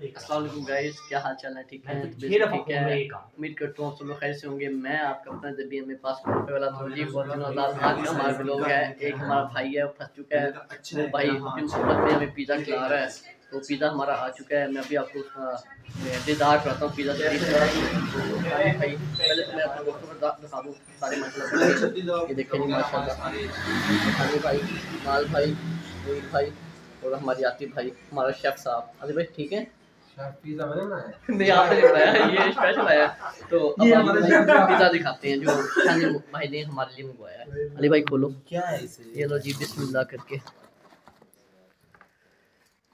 अस्सलाम गाइस क्या हाल चाल है? ठीक है? तो ठीक है? उम्मीद करता हूँ आप सब लोग खैर से होंगे। मैं आपका अपना जबी में पास करने वाला था। जी बहुत दिनों बाद आज का हमारा लोग है। एक हमारा भाई है फंस चुका है। वो भाई अपनी मोहब्बत में हमें पिज़्ज़ा खिला रहा है। तो पिज़्ज़ा हमारा आ चुका है। मैं अभी आपको इंतज़ार करता हूँ पिज़्ज़ा शरीफ का। भाई पहले तो मैं अपना दोस्तों को दिखा दूँ सारे मतलब ये देखें अली भाई माल भाई रोहित भाई और हमारी आतिफ भाई हमारा शेफ साहब। अली भाई ठीक है? पिज्जा बनाना है? नहीं आपने नहीं ये स्पेशल आया। तो अब हम हमारे आपको chef का- पिज़्ज़ा दिखाते हैं जो शानी भाई ने हमारे लिए मंगवाया है। अली भाई खोलो। क्या है इसे? ये लो जी बिस्मिल्लाह करके।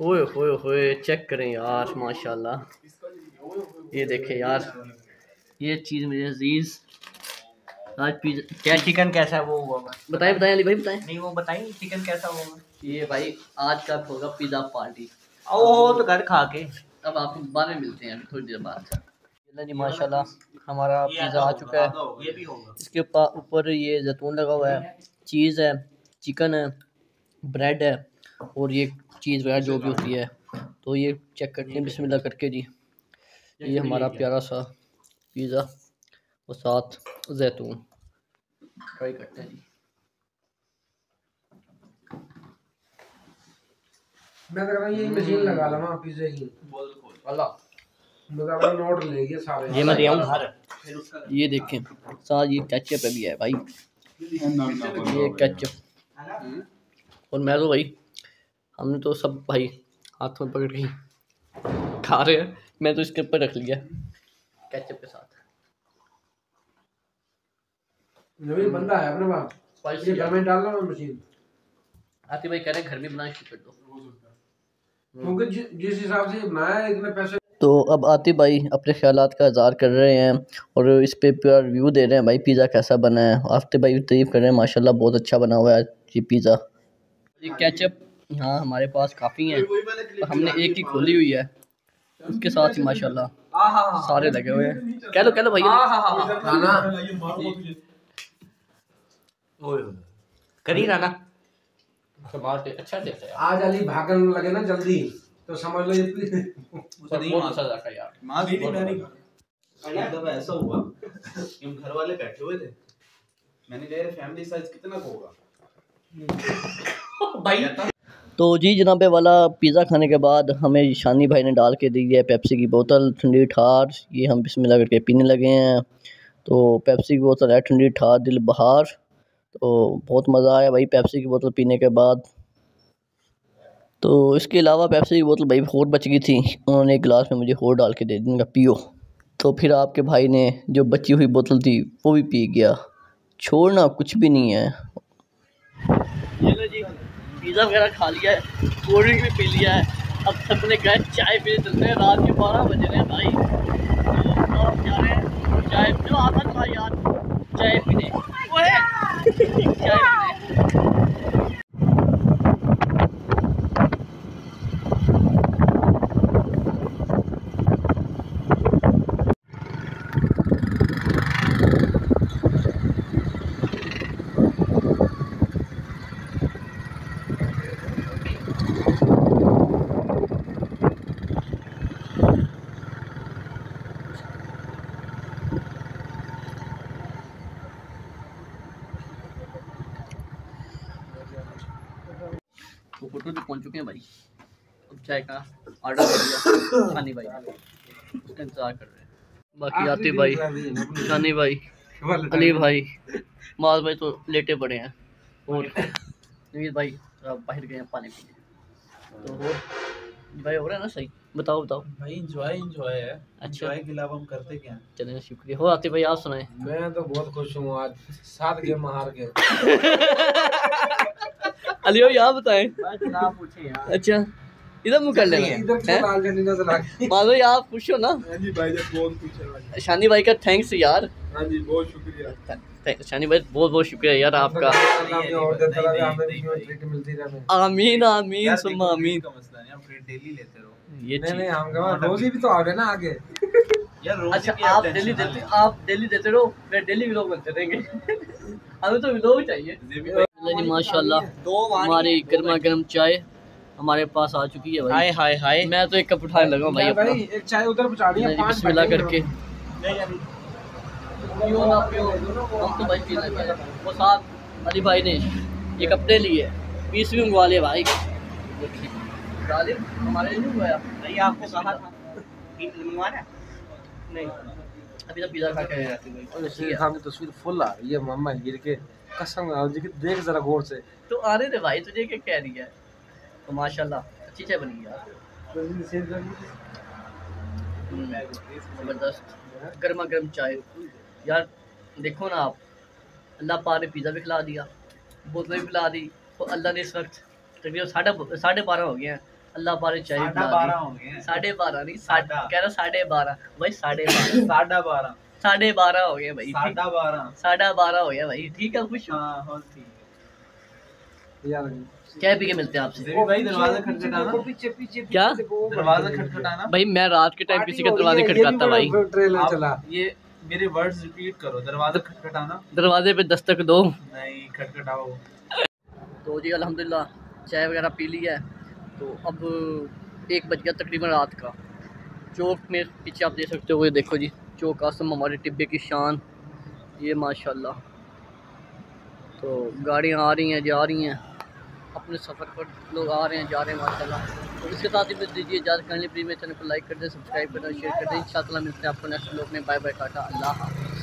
ओए होए होए चेक करें यार माशाल्लाह। ये देखें यार ये चीज़ मेरे अज़ीज़। आज पिज़्ज़ा क्या चिकन कैसा है वो हुआ? बताएँ बताएँ अली भाई बताएँ। नहीं वो बताइए चिकन कैसा हुआ? ये भाई आज का होगा पिज़्ज़ा पार्टी ओ तो घर खा के। अब आपको बाद में मिलते हैं अभी थोड़ी देर बाद। जी माशाल्लाह हमारा पिज़्ज़ा आ चुका है। ये भी होगा। इसके ऊपर ऊपर ये जैतून लगा हुआ है चीज़ है चिकन है ब्रेड है और ये चीज़ वगैरह जो भी होती है। तो ये चेक करते हैं बिस्मिल्लाह करके जी। ये हमारा प्यारा सा पिज़्ज़ा और साथ जैतून। ट्राई करते हैं जी। मैं कह रहा हूँ ये मशीन लगा लवा पिज्जे की नोट ले गए सारे। ये मैं दे आऊँ। घर ये देखें साथ ये केचप भी है भाई। ये केचप और मैं तो भाई हमने तो सब भाई हाथ में पकड़ के खा रहे हैं। मैं तो इसके ऊपर रख लिया केचप के साथ। बंदा है अपने पास ये घर में डाल लो मशीन आती भाई कह रहे हैं घर में बनाना शुरू कर दो। क्योंकि जि- जिस हिसाब से है इतने पैसे तो अब आतिफ भाई अपने ख्यालात का इजहार कर रहे हैं और इस पे पूरा रिव्यू दे रहे हैं भाई पिज़्ज़ा कैसा बना है? आतिफ भाई तारीफ़ कर रहे हैं माशाल्लाह बहुत अच्छा बना हुआ है ये पिज़्ज़ा ये केचप हाँ हमारे पास काफ़ी हैं तो हमने एक ही खोली हुई है उसके साथ ही माशाल्लाह सारे लगे हुए हैं। कह लो कह लो भैया। खाना? करी राना। अच्छा टेस्ट है आज अली भागन लगे ना जल्दी तो समझ लो ये बहुत अच्छा यार। नहीं नहीं एक दफ़ा ऐसा हुआ कि हम घर वाले बैठे हुए थे। मैंने कहा फैमिली साइज़ कितना होगा? भाई। तो जी जनाब वाला पिज़्ज़ा खाने के बाद हमें शानी भाई ने डाल के दी है पेप्सी की बोतल ठंडी ठार। ये हम बिस्मिल्लाह करके पीने लगे हैं। तो पेप्सी की बोतल है ठंडी ठार दिल बहार तो बहुत मज़ा आया भाई पेप्सी की बोतल पीने के बाद। तो इसके अलावा पेप्सी की बोतल भाई और बच गई थी। उन्होंने एक गिलास में मुझे और डाल के दे दी उनका पियो। तो फिर आपके भाई ने जो बची हुई बोतल थी, वो भी पी गया। छोड़ना, कुछ भी नहीं है। पिज़्ज़ा वगैरह खा लिया है, कोल्ड ड्रिंक भी पी लिया है। अब सबने कहा चाय पीने चलते हैं, रात के बारह बज रहे हैं भाई। तो जा रहे हैं, चाय आता था यार, चाय पीने वो फ़ोटो तो पहुँच चुके हैं भाई। अब चाय का ऑर्डर कर दिया। शानी भाई। उसका इंतज़ार कर रहे हैं। बाकी आते भाई। शानी भाई। अली भाई। माल भाई तो लेटे पड़े हैं। और नवीद भाई बाहर गए हैं पानी पीने। तो और भाई हो रहा है ना सही? बताओ बताओ। भाई एंजॉय एंजॉय है। अच्छा। के अलावा हम करते क्या चलिए शुक्रिया। हो आते भाई आप सुनाए। मैं तो बहुत खुश हूँ आज। सात गेम हार के अली भाई आप बताएँ। यार। अच्छा इधर मुँह कर लेना। हैं? भाई आप खुश हो ना। हाँ जी भाई बहुत खुश है भाई। शानी भाई का थैंक्स यार। हाँ बहुत शुक्रिया। शानी भाई बहुत बहुत शुक्रिया यार आपका। अल्लाह हमें और देता रहे हमें इसमें ट्रीट मिलती रहे आमीन आमीन यार सुम्मा देखो, आमीन। डेली लेते रहो। ये नहीं चीज़। नहीं हम कहा रोज ही भी तो आ गए ना आगे। अच्छा आप डेली देते लें। आप डेली देते रहो मैं डेली व्लॉग बनते रहेंगे। हमें तो व्लॉग चाहिए। जी माशाल्लाह। दो हमारी गर्मा गर्म चाय हमारे पास आ चुकी है भाई। हाय हाय हाय। मैं तो एक कप उठाने लगा भाई भाई अपना। भाई एक चाय उधर पहुँचा दी है पाँच पैकेट करके। पियो ना पियो हम तो भाई पी लेते हैं। वो साहब अली भाई ने ये कपड़े लिए। पीस भी मंगवा लिए भाई। देखिए गालिब हमारे लिए नहीं हुआ नहीं आपको कहा था। कि मंगवाना नहीं। अभी तो पिज़्ज़ा खा के आए थे भाई और इसके सामने तस्वीर फुल आ रही है मामा गिर के। कसम जी देख जरा गौर से। तो आने दे भाई तुझे क्या कह रही है? तो माशाल्लाह अच्छी चाय बनी यार। ज़बरदस्त गर्मा गर्म चाय। यार देखो ना आप अल्लाह पाक ने पिज़्ज़ा भी खिला दिया बोतलें भी पिला दी तो अल्लाह ने इस वक्त तकरीबन साढ़े साढ़े बारह हो गए हैं। अल्लाह ने चाय साढ़ा बारह। साढ़े बारह नहीं साढ़े कह रहा साढ़े बारह। भाई साढ़े बारह। साढ़ा बारह। साढ़े बारह हो गया भाई। साढ़ा बारह। साढ़े बारह हो गया भाई। ठीक है खुश हो? हाँ हाँ। चाय पी के मिलते हैं आपसे। भाई दरवाज़ा खटखटाना। पीछे पीछे क्या? दरवाज़ा खटखटाना। भाई मैं रात के टाइम किसी के दरवाजे खटकाता भाई। ट्रेलर चला। ये मेरे वर्ड्स रिपीट करो दरवाज़ा खटखटाना। दरवाजे पे दस्तक दो। नहीं खटखटाओ। तो जी अल्हम्दुलिल्लाह चाय वगैरह पी ली है। तो अब एक बज गया तकरीबन रात का। चौक में पीछे आप देख सकते हो, ये देखो जी, चौक आसम हमारे टिब्बे की शान, ये माशाल्लाह। तो गाड़ियाँ आ रही हैं जा रही हैं। अपने सफ़र पर लोग आ रहे हैं, जा रहे हैं, माशाल्लाह। तो इसके साथ ही दीजिए इजाज़त करने प्लीज़ मेरे चैनल को लाइक कर दें, सब्सक्राइब कर दें शेयर कर दें। इन मिलते हैं आपको नेक्स्ट ब्लॉग में। बाय बाय, टाटा, अल्लाह हाफ़िज़।